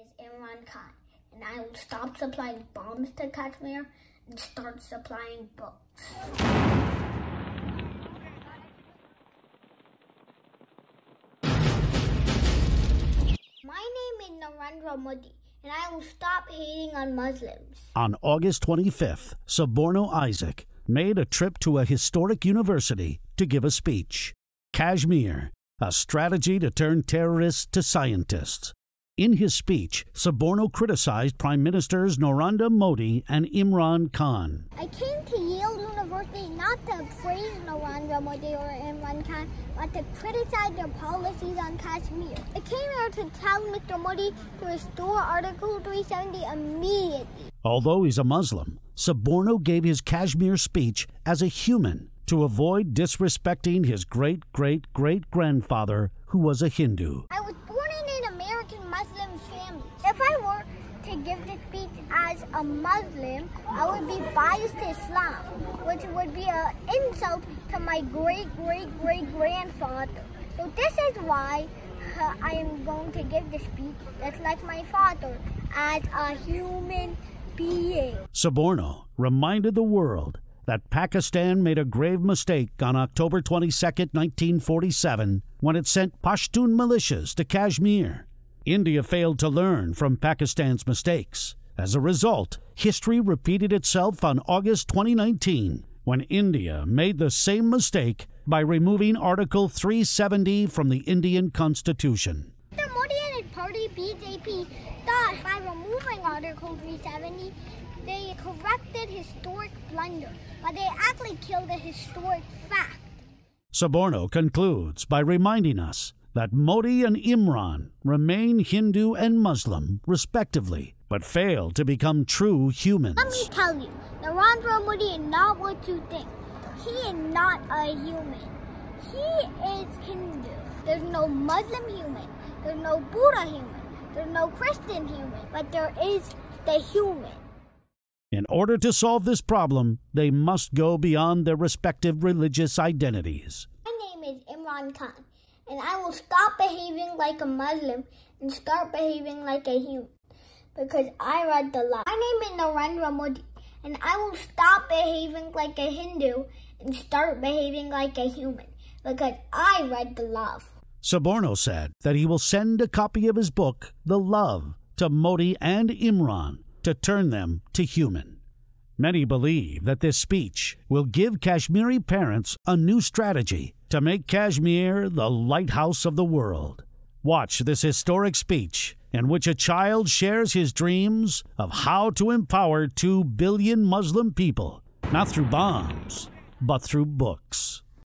is Imran Khan, and I will stop supplying bombs to Kashmir and start supplying books. My name is Narendra Modi, and I will stop hating on Muslims. On August 25th, Suborno Isaac made a trip to a historic university to give a speech. Kashmir, a strategy to turn terrorists to scientists. In his speech, Suborno criticized Prime Ministers Narendra Modi and Imran Khan. I came to Yale University not to praise Narendra Modi or Imran Khan, but to criticize their policies on Kashmir. I came here to tell Mr. Modi to restore Article 370 immediately. Although he's a Muslim, Suborno gave his Kashmir speech as a human to avoid disrespecting his great great great grandfather, who was a Hindu. I was born in an American Muslim If I were to give this speech as a Muslim, I would be biased to Islam, which would be an insult to my great great great grandfather. So this is why uh, I am going to give the speech that's like my father as a human being. Suborno reminded the world that Pakistan made a grave mistake on October 22, 1947, when it sent Pashtun militias to Kashmir. India failed to learn from Pakistan's mistakes. As a result, history repeated itself on August 2019 when India made the same mistake by removing Article 370 from the Indian Constitution. The Modi and party BJP thought by removing Article 370 they corrected historic blunder, but they actually killed a historic fact. Suborno concludes by reminding us that Modi and Imran remain Hindu and Muslim, respectively, but fail to become true humans. Let me tell you, Narendra Modi is not what you think. He is not a human. He is Hindu. There's no Muslim human. There's no Buddha human. There's no Christian human. But there is the human. In order to solve this problem, they must go beyond their respective religious identities. My name is Imran Khan, and I will stop behaving like a Muslim and start behaving like a human because I read the law. My name is Narendra Modi, and I will stop behaving like a Hindu and start behaving like a human because I read the love. Suborno said that he will send a copy of his book, The Love, to Modi and Imran to turn them to human. Many believe that this speech will give Kashmiri parents a new strategy to make Kashmir the lighthouse of the world. Watch this historic speech in which a child shares his dreams of how to empower 2 billion Muslim people, not through bombs, but through books.